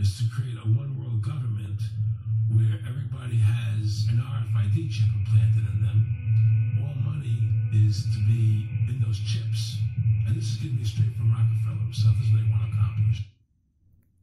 is to create a one world government where everybody has an RFID chip implanted in them. All money is to be in those chips. And this is going to be straight from Rockefeller himself. This is what they want to accomplish.